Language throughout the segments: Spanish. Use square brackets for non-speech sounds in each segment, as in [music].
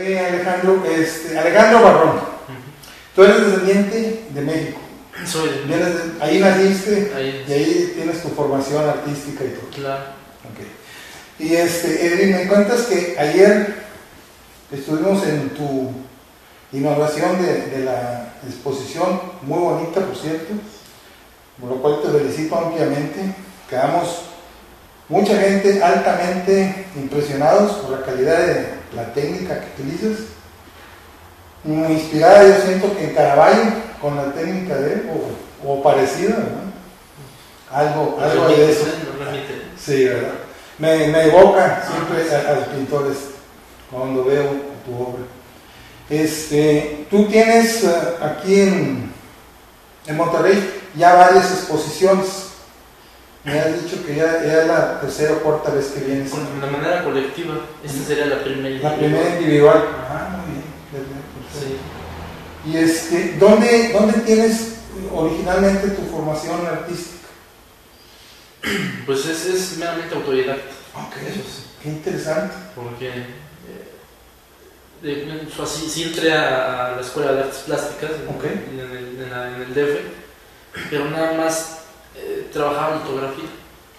Oye, Alejandro, este, Alejandro Barrón, tú eres descendiente de México. Soy. De- ahí naciste Ahí. y ahí tienes tu formación artística y todo. Claro. Ok. Y este, Edwin, me cuentas que ayer estuvimos en tu inauguración de, de la exposición, muy bonita por cierto, por lo cual te felicito ampliamente. Quedamos mucha gente altamente impresionados por la calidad de la técnica que utilizas. Muy inspirada yo siento que en Caravaggio con la técnica de él, o, o parecida. Algo, algo de eso. Sí, ¿verdad? Me, me evoca siempre a, a los pintores cuando veo tu obra. Este, tú tienes eh, aquí en, en Monterrey ya varias exposiciones. Me has dicho que ya, es la tercera o cuarta vez que vienes. De manera colectiva. Esta sería la primera. La primera individual. Ah, muy bien. Sí. Y este, ¿dónde, ¿dónde tienes originalmente tu formación artística? Pues es, es meramente autodidacta. Ok. Eso sí. Qué interesante. Porque. eh, de- o sea, sí, sí entré a la Escuela de Artes Plásticas en, en el, en la- en el DF, pero nada más eh, trabajaba litografía.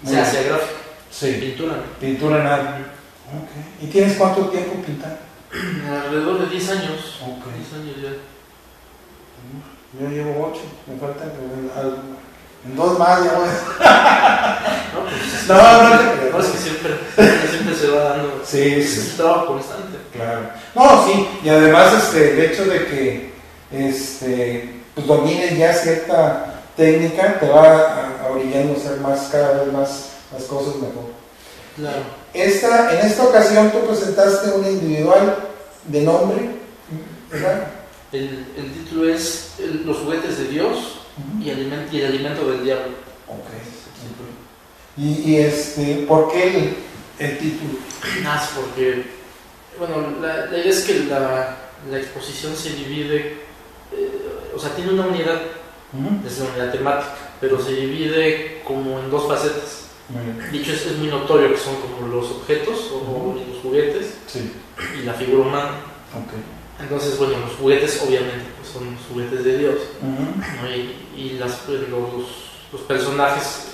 Muy bien. hacía gráfica, Sí. pintura. Pintura nada. Ok. ¿Y tienes cuánto tiempo pintando? [clears throat] Alrededor de 10 años. Ok. 10 años ya. Yo llevo ocho, me faltan al- en dos más ya voy. [laughs] No, pues, No, no no, es que siempre, siempre se va dando. [laughs] Sí, Es un trabajo constante. claro. No, sí, y además este, el hecho de que este, pues domines ya cierta técnica te va a, a orillando a hacer más, cada vez más las cosas mejor. Claro. Esta, en esta ocasión tú presentaste una individual de nombre, ¿verdad? El, el título es el- Los juguetes de Dios y, aliment- y el alimento del diablo. Ok. Y, y este, ¿por qué el, el título? Más porque, bueno, la, idea es que la, la exposición se divide, eh, o sea, tiene una unidad, es una unidad temática, pero se divide como en dos facetas. Dicho es, es muy notorio que son como los objetos o los juguetes Sí, y la figura humana. ok. Entonces, bueno, los juguetes obviamente pues, son los juguetes de Dios. Ujú. ¿no? y, y las, pues, los, los personajes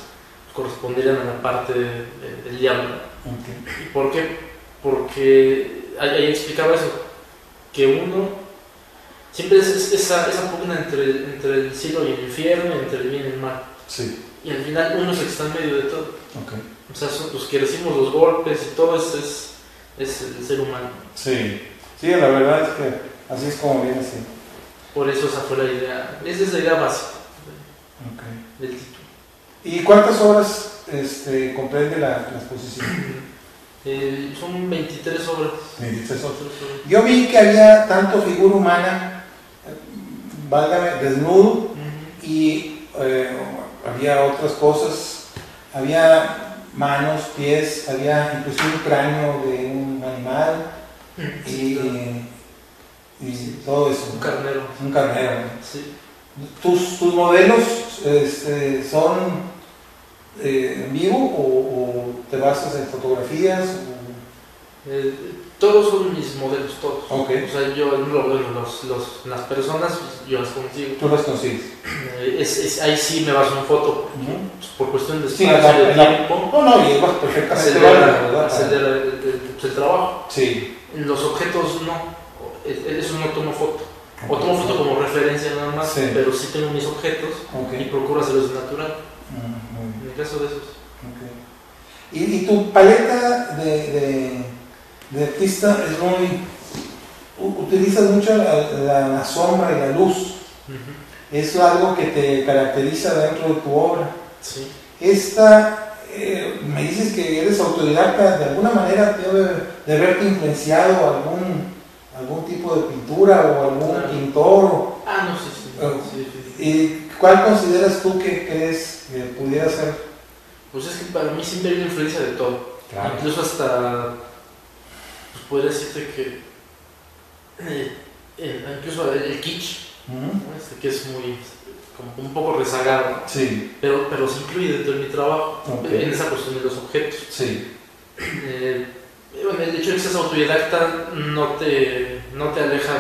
corresponderían a la parte de- de- del diablo. Ok. ¿Y por qué? Porque ahí explicaba eso, que uno siempre es, es- esa, esa pugna entre, el- entre el cielo y el infierno, entre el bien y el mal. Sí, Y al final uno es el que está en medio de todo. ok. O sea, son los que recibimos los golpes y todo eso es, es el ser humano. Sí, sí, la verdad es que así es como viene así. Por eso esa fue la idea, esa es la idea básica Ok. del título. ¿Y cuántas horas este, comprende la, la exposición? [clears throat] Eh, son 23 obras. 23 horas. 23 obras. Yo vi que había tanto figura humana, válgame, desnudo, y eh, había otras cosas. Había manos, pies, había inclusive un cráneo de un animal y, y todo eso. Un carnero. Un carnero. ¿Tus, tus modelos este, son eh, en vivo o, o te basas en fotografías? o- Eh, todos son mis modelos, todos. Ok. O sea, yo, lo- bueno, los, los- las personas, pues, yo las consigo. Tú los consigues. Eh, es- es- ahí sí me baso en foto, pues, por cuestión de Sí, espacio en la- y de la- tiempo. No, no, y es perfectamente Acelera, válido, ¿verdad? acelera el, el- pues, el trabajo. Sí. Los objetos no, Eh, eso no tomo foto. O tomo foto como referencia nada más, Sí. pero sí tengo mis objetos y procuro hacerlos natural. Mm. En el caso de esos. Y, y tu paleta de, de, de artista es muy... Utilizas mucho la, la- la sombra y la luz. Es algo que te caracteriza dentro de tu obra. Sí. Esta, eh, me dices que eres autodidacta, de alguna manera debe de haberte influenciado algún, algún tipo de pintura o algún Claro. pintor. Ah, no, sí, sí. Sí, sí, sí. ¿Y cuál consideras tú que crees que pudiera ser? Pues es que para mí siempre hay una influencia de todo. Incluso hasta, pues podría decirte que, eh, incluso el kitsch. Este, que es muy, como un poco rezagado, Sí, pero, pero se incluye dentro de mi trabajo, Ok. en esa cuestión de los objetos. sí. Eh, bueno, el hecho de que seas autodidacta no te, no te aleja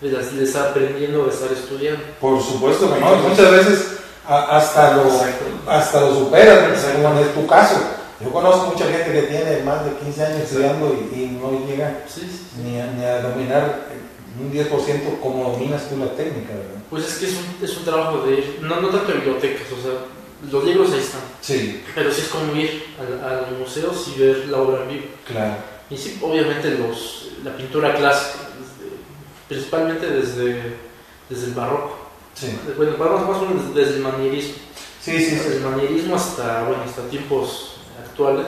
de, de, de estar aprendiendo, de estar estudiando. Por supuesto que no, muchas veces hasta, lo, hasta lo superas, como es tu caso. Yo conozco mucha gente que tiene más de 15 años estudiando y, no llega Ni, a, ni, a, dominar un 10% como dominas tú la técnica, ¿verdad? Pues es que es un, es un trabajo de ir, no, no tanto en bibliotecas, o sea, los libros ahí están. Sí. Pero sí es como ir a, los museos y ver la obra en vivo. Claro. Y sí, obviamente los, la pintura clásica, principalmente desde, desde el barroco. Sí. Bueno, el barroco más o menos desde el manierismo. Sí, sí, Desde el manierismo hasta, bueno, hasta tiempos actuales,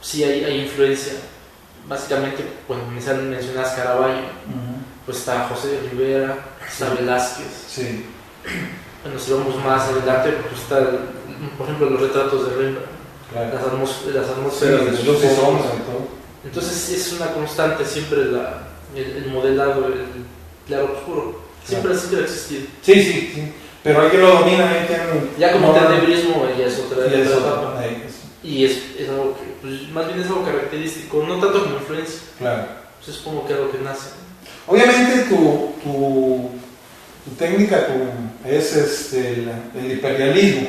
sí hay, hay, influencia. Básicamente, cuando mencionas Caravaggio, pues está José Rivera, está Velázquez. Sí. [clears throat] Bueno, si vamos más adelante, pues está, por ejemplo, los retratos de Rembrandt, las, atmósferas de sus sombras Entonces es una constante siempre la, el, modelado, el claro oscuro. Siempre, siempre ha existido. Sí, sí, sí. Pero hay que lo domina. Ya como el otra, etapa. Y es, es, algo que, pues, más bien es algo característico, no tanto como influencia. Claro. Pues es como que algo que nace. Obviamente tu, tu tu técnica es este, el, imperialismo.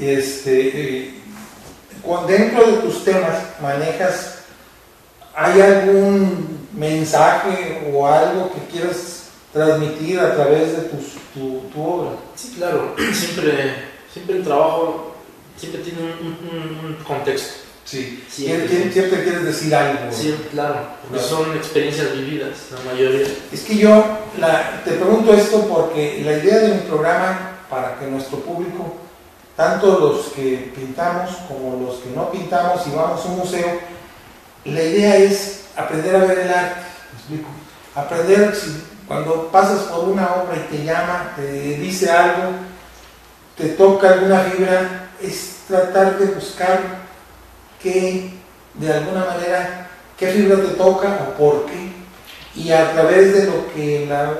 Este, eh, dentro de tus temas manejas, ¿hay algún mensaje o algo que quieras transmitir a través de tu, tu, obra? Sí, claro, siempre, siempre el trabajo siempre tiene un contexto. Sí, siempre, siempre, quieres decir algo. Sí, claro, porque son experiencias vividas, la mayoría. Es que yo te pregunto esto porque la idea de mi programa, para que nuestro público, tanto los que pintamos como los que no pintamos y vamos a un museo, la idea es aprender a ver el arte, ¿me explico? Aprender cuando pasas por una obra y te llama, te dice algo, te toca alguna fibra, es tratar de buscar qué, de alguna manera, qué fibra te toca o por qué, y a través de lo que, la,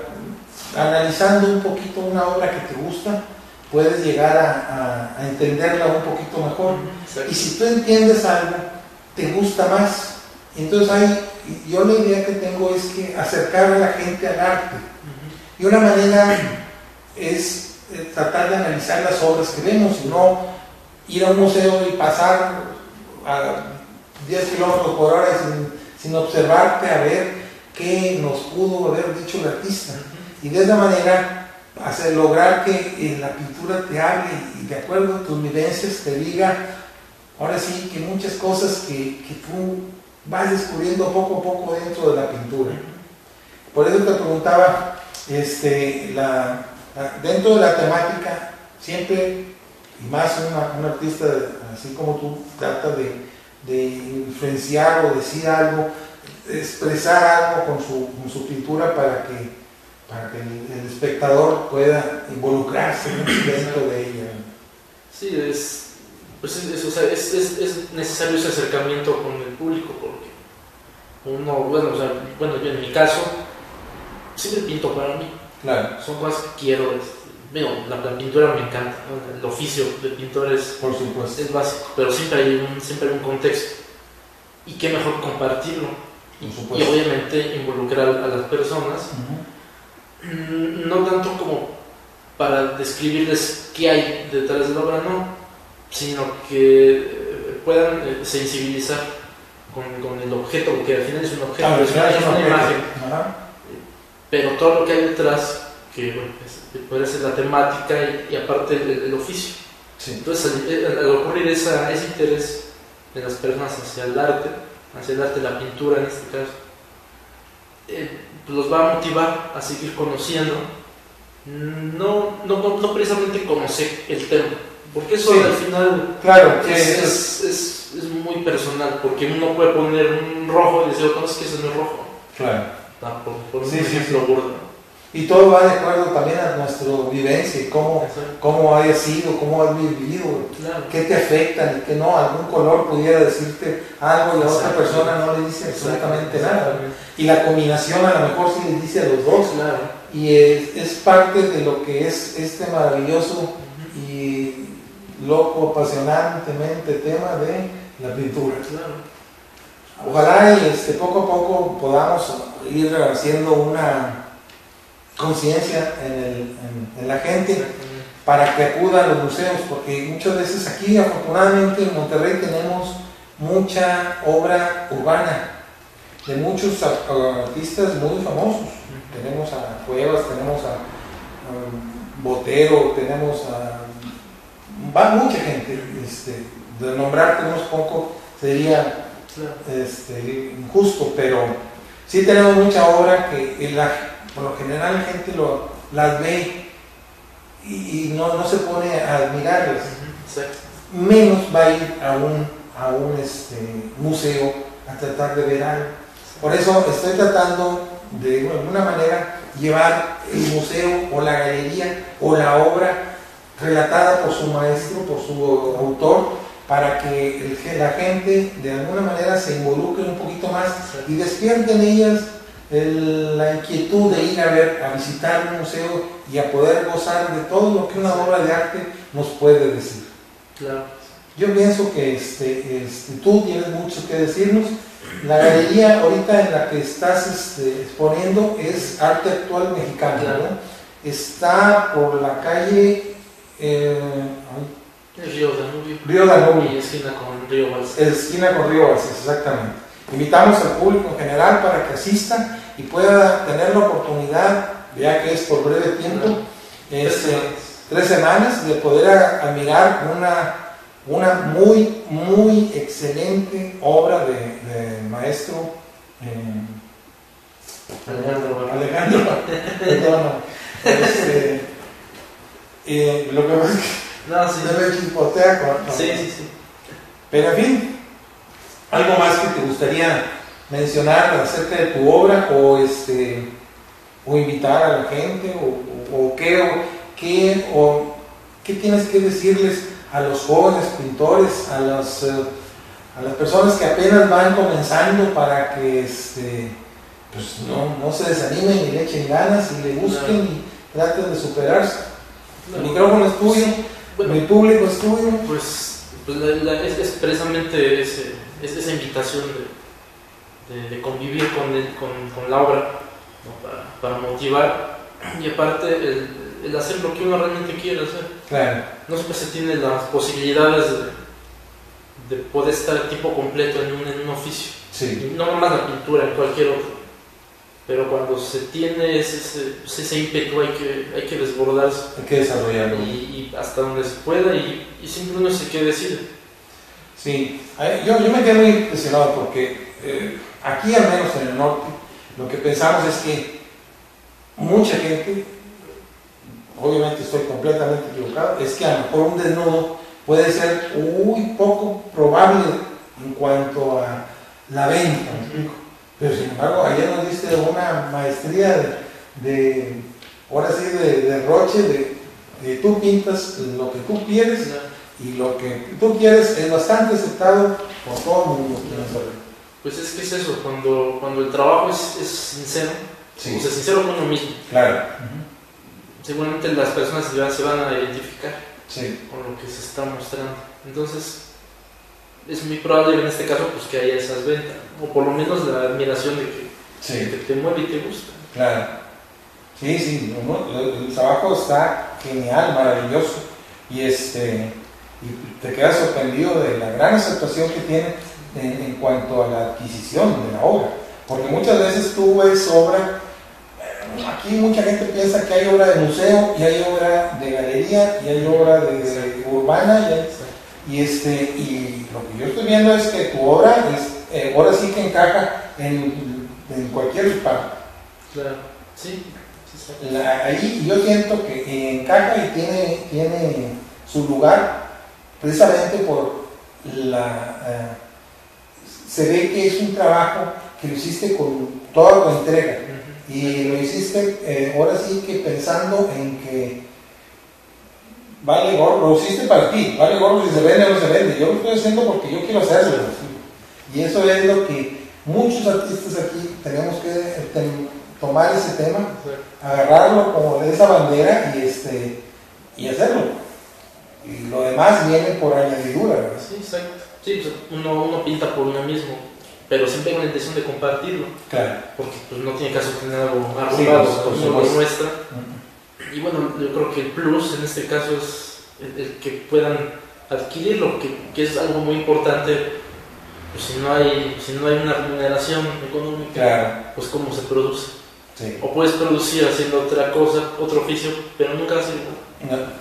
analizando un poquito una obra que te gusta, puedes llegar a, entenderla un poquito mejor. Y si tú entiendes algo, te gusta más. Entonces hay, yo la idea que tengo es que acercar a la gente al arte. Y una manera es eh, tratar de analizar las obras que vemos y no ir a un museo y pasar a 10 kilómetros por hora sin, observarte a ver qué nos pudo haber dicho el artista. Y de esa manera hacer, lograr que en la pintura te hable y de acuerdo a tus vivencias te diga, ahora sí, que muchas cosas que, que tú vas descubriendo poco a poco dentro de la pintura. Por eso te preguntaba, este, la, dentro de la temática, siempre, y más un artista así como tú, trata de, influenciar o decir algo, expresar algo con su, con su pintura para que, para que el, espectador pueda involucrarse dentro de ella. Sí, es, pues es, o sea, es, es, necesario ese acercamiento con el público porque uno, bueno, o sea, bueno, yo en mi caso, siempre pinto para mí. Claro. Son cosas que quiero. Digo, la, pintura me encanta, el oficio de pintor es, Por supuesto. es básico, pero siempre hay, un, siempre hay un contexto. Y qué mejor compartirlo. Y, obviamente involucrar a las personas, no tanto como para describirles qué hay detrás de la obra, no, sino que eh, puedan eh, sensibilizar con, con, el objeto, porque al final es un objeto, es, una, imagen. Pero todo lo que hay detrás, que bueno, puede ser la temática y, aparte el, oficio. Entonces, al, ocurrir esa, ese interés de las personas hacia el arte, hacia el arte, la pintura en este caso, eh, pues los va a motivar a seguir conociendo, no, no, no precisamente conocer el tema, porque eso al final claro, es, es, es, es, muy personal, porque uno puede poner un rojo y decir, no, es que ese no es rojo. Claro. Ah, por, por un ejemplo burdo. Y todo va de acuerdo también a nuestra vivencia, cómo, cómo haya sido, cómo has vivido, qué te afecta y qué no. Algún color pudiera decirte algo y a otra persona no le dice absolutamente nada. Y la combinación a lo mejor sí le dice a los dos. Y es, es, parte de lo que es este maravilloso y loco, apasionantemente tema de la pintura. Ojalá y este, poco a poco podamos ir haciendo una conciencia en, en, la gente para que acuda a los museos, porque muchas veces aquí, afortunadamente, en Monterrey tenemos mucha obra urbana de muchos artistas muy famosos. Tenemos a Cuevas, tenemos a, Botero, tenemos a... va mucha gente, este, de nombrarte unos poco sería este, injusto, pero sí tenemos mucha obra que la, por lo general la gente lo, las ve y, no, no, se pone a admirarlas. Menos va a ir a un, a un este, museo a tratar de ver algo. Por eso estoy tratando de alguna manera llevar el museo o la galería o la obra relatada por su maestro, por su autor, para que la gente de alguna manera se involucre un poquito más y despierte en la inquietud de ir a ver, a visitar un museo y a poder gozar de todo lo que una obra de arte nos puede decir. Yo pienso que este, este, tú tienes mucho que decirnos. La galería ahorita en la que estás este, exponiendo es arte actual mexicano. Está por la calle... Eh, Río Danubio. Río Danubio. Y esquina con Río Balsas. Esquina con Río Balsas, exactamente. Invitamos al público en general para que asista y pueda tener la oportunidad, ya que es por breve tiempo, este, tres, semanas. de poder admirar una, una muy, muy excelente obra de, maestro eh, Alejandro. Alejandro. este, eh, lo que pasa es que no, sí. Debe chispotea con, Sí, sí, sí. Pero en fin, algo más que te gustaría mencionar acerca de tu obra o este o invitar a la gente o, qué o qué o qué tienes que decirles a los jóvenes pintores, a las eh, a las personas que apenas van comenzando para que este pues no, se desanimen y le echen ganas y le busquen y traten de superarse. El micrófono es tuyo. Bueno, mi público es tuyo. Pues, pues es, precisamente esa invitación de, convivir con, con, la obra para, motivar y aparte el, hacer lo que uno realmente quiere hacer. Claro. No siempre se tiene las posibilidades de, poder estar a tiempo completo en un, en un oficio. Sí. No nomás la pintura, en cualquier otro pero cuando se tiene ese, pues, ese, ímpetu hay que, hay que desbordarse. Hay que desarrollarlo. Y, hasta donde se pueda y, siempre uno se quede decide. Sí, yo, yo me quedé muy impresionado porque eh, aquí al menos en el norte lo que pensamos es que mucha gente, obviamente estoy completamente equivocado, es que a lo mejor un desnudo puede ser muy poco probable en cuanto a la venta. Pero sin embargo, ayer nos diste una maestría de, ahora sí, de, de roche, de, tú pintas lo que tú quieres y lo que tú quieres es bastante aceptado por todo el mundo. Pues es que es eso, cuando, cuando el trabajo es, es sincero, sí. o sea, sincero con uno mismo. Claro. Seguramente las personas se van a identificar sí. con lo que se está mostrando. Entonces, es muy probable en este caso pues que haya esas ventas, o por lo menos la admiración de que, te mueve y te gusta. Claro. Sí, sí, el, trabajo está genial, maravilloso, y este y te quedas sorprendido de la gran aceptación que tiene en, cuanto a la adquisición de la obra, porque muchas veces tú ves obra, eh, aquí mucha gente piensa que hay obra de museo, y hay obra de galería, y hay obra de, urbana, y hay, y, este, y lo que yo estoy viendo es que tu obra es, eh, ahora sí que encaja en, en cualquier parte. Claro, sí. ahí yo siento que encaja y tiene, tiene su lugar precisamente por la... Eh, se ve que es un trabajo que lo hiciste con toda tu entrega y lo hiciste eh, ahora sí que pensando en que vale gorro, lo hiciste para ti, vale gorro si se vende o no se vende, yo lo estoy haciendo porque yo quiero hacerlo. Y eso es lo que muchos artistas aquí tenemos que tomar ese tema, agarrarlo como de esa bandera y, este, y hacerlo. Y lo demás viene por añadidura, ¿verdad? Sí, exacto. Sí, pues, uno, uno pinta por uno mismo. pero siempre con la intención de compartirlo, Claro. porque pues, no tiene caso tener algo Sí, arrugado, por muestra. Y bueno, yo creo que el plus en este caso es el, el que puedan adquirirlo, que, que es algo muy importante. Pues si no hay, si no hay una remuneración económica, Claro. pues cómo se produce. Sí. O puedes producir haciendo otra cosa, otro oficio, pero nunca igual.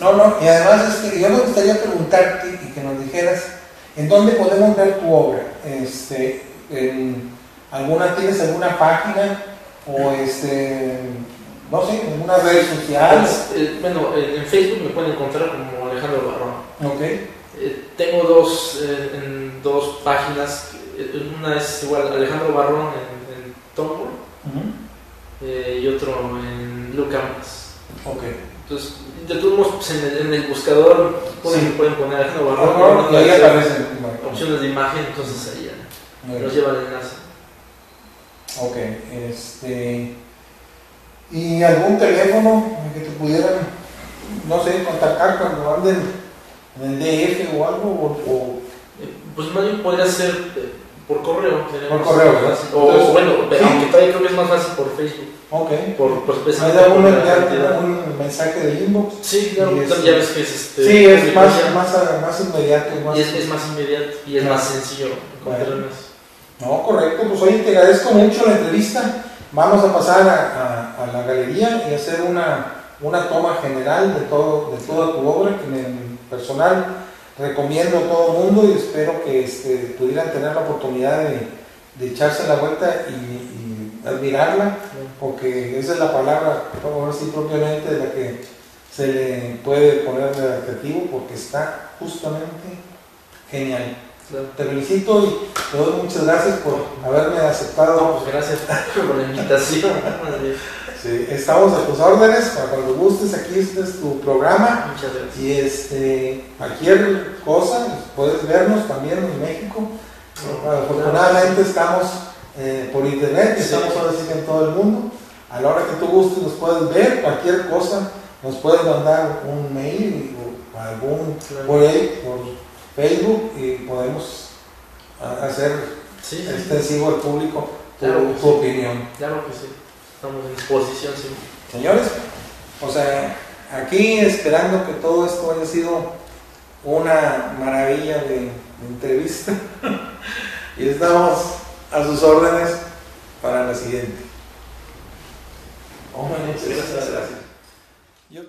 No, no, y además es que yo me gustaría preguntarte y que nos dijeras, ¿en dónde podemos ver tu obra? Este, en alguna, ¿Tienes alguna página o este, no sé, alguna red social? Eh, bueno, eh, en Facebook me pueden encontrar como Alejandro Barrón. Ok, Eh, tengo dos, eh, en dos páginas. Una es igual Alejandro Barrón en, en Tumblr y otro en Blue Canvas. ok. Entonces, de todos modos, pues, en, el, en el buscador pueden, Sí. pueden poner Alejandro Barrón. Barrón, y ahí aparece aparecen. opciones de imagen, entonces ahí ya bien. lleva el enlace. Ok, este. ¿Y algún teléfono que te pudieran, no sé, contactar cuando anden en el DF o algo? O, o- Eh, Pues más bien podría ser eh, por correo. Por correo, ¿verdad? O, Entonces, bueno, sí. aunque todavía creo que es más fácil por Facebook. ok. Por, por ¿Hay algún, mensaje de inbox? Sí, claro, es- ya ves que es este. Sí, es más, más, más inmediato. Más, y es, es más inmediato y es Claro. más sencillo encontrarlas. No, correcto. Pues oye, te agradezco mucho la entrevista. Vamos a pasar a, la galería y hacer una, una toma general de, todo, de toda tu obra, que en personal recomiendo a todo el mundo y espero que este, pudieran tener la oportunidad de, echarse la vuelta y, admirarla, porque esa es la palabra, ahora sí propiamente, de la que se le puede poner de adjetivo, porque está justamente genial. Te felicito y te doy muchas gracias por haberme aceptado. pues gracias [laughs] por la invitación. [laughs] Sí, estamos a tus órdenes para cuando gustes. Aquí este es tu programa. Muchas gracias. Y este, cualquier cosa, puedes vernos también en México. Afortunadamente estamos eh, por internet, Sí. estamos ahora sí en todo el mundo. A la hora que tú gustes nos puedes ver, cualquier cosa, nos puedes mandar un mail o algún Claro. por ahí, por Facebook y podemos hacer Sí, sí, extensivo al público tu, Claro tu opinión. claro que sí. Estamos en disposición siempre. Señores, o sea, aquí esperando que todo esto haya sido una maravilla de, de entrevista [laughs] y estamos a sus órdenes para la siguiente. Muchas gracias. Pienso-